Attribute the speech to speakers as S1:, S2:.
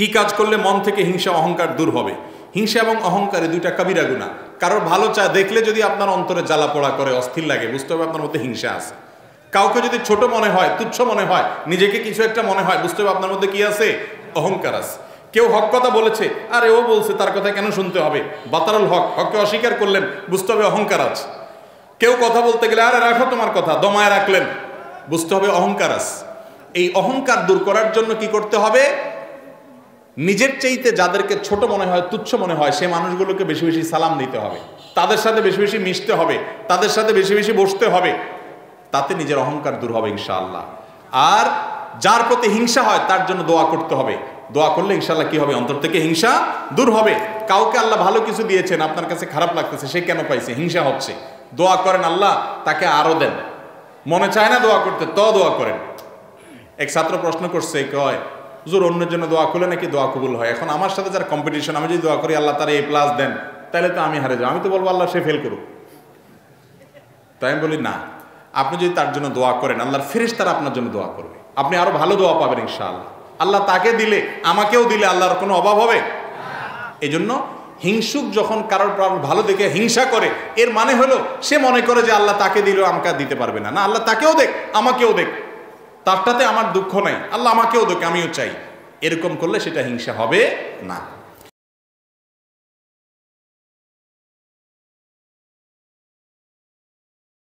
S1: কি কাজ করলে মন থেকে হিংসা, অহংকার দূর হবে? হিংসা এবং অহংকারে দুইটা কাবিরা গুণা। কারোর ভালো চা দেখলে যদি আপনার অন্তরে জ্বালা পোড়া করে, অস্থির লাগে, বুঝতে হবে আপনার মধ্যে হিংসা আছে। কাউকে যদি ছোট মনে হয়, তুচ্ছ মনে হয়, নিজেকে কিছু একটা মনে হয়, বুঝতে হবে আপনার মধ্যে কি আছে? অহংকার আছে। কেউ হক কথা বলেছে, আরে ও বলছে, তার কথা কেন শুনতে হবে? বাতারুল হক, হককে অস্বীকার করলেন, বুঝতে হবে অহংকার আছে। কেউ কথা বলতে গেলে, আরে রাখো তোমার কথা, দমায় রাখলেন, বুঝতে হবে অহংকার আছে। এই অহংকার দূর করার জন্য কি করতে হবে? নিজের চাইতে যাদেরকে ছোট মনে হয়, তুচ্ছ মনে হয়, সে মানুষগুলোকে বেশি বেশি সালাম দিতে হবে। তাদের সাথে বেশি বেশি মিশতে হবে, তাদের সাথে বেশি বেশি বসতে হবে। তাতে নিজের অহংকার দূর হবে ইনশাআল্লাহ। আর যার প্রতি হিংসা হয়, তার জন্য দোয়া করতে হবে। দোয়া করলে ইনশাল্লাহ কি হবে? অন্তর থেকে হিংসা দূর হবে। কাউকে আল্লাহ ভালো কিছু দিয়েছেন, আপনার কাছে খারাপ লাগতেছে, সে কেন পাইছে? হিংসা হচ্ছে। দোয়া করেন আল্লাহ, তাকে আরও দেন। মনে চায় না দোয়া করতে, তো দোয়া করেন। এক ছাত্র প্রশ্ন করছে, কয় হুজুর, অন্যের জন্য দোয়া করলে নাকি দোয়া কবুল হয়? এখন আমার সাথে যার কম্পিটিশন আমি যদি দোয়া করি, আল্লাহ তার এ প্লাস দেন তাহলে তো আমি হারে যাব। আমি তো বলব, আল্লাহ সে ফেল করুক। তাই আমি বলি, না। আপনি যদি তার জন্য দোয়া করেন, আল্লাহর ফেরেশ তারা আপনার জন্য দোয়া করবে। আপনি আরও ভালো দোয়া পাবেন, ইনশাআল্লাহ। আল্লাহ তাকে দিলে, আমাকেও দিলে আল্লাহর কোনো অভাব হবে? এই জন্য হিংসুক যখন কারোর ভালো দেখে হিংসা করে, এর মানে হলো, সে মনে করে যে আল্লাহ তাকে দিলেও আমাকে দিতে পারবে না। না, আল্লাহ তাকেও দেখ, আমাকেও দেখ। তারটাতে আমার দুঃখ নাই। আল্লাহ আমাকেও দোকে আমিও চাই। এরকম করলে সেটা হিংসা হবে না।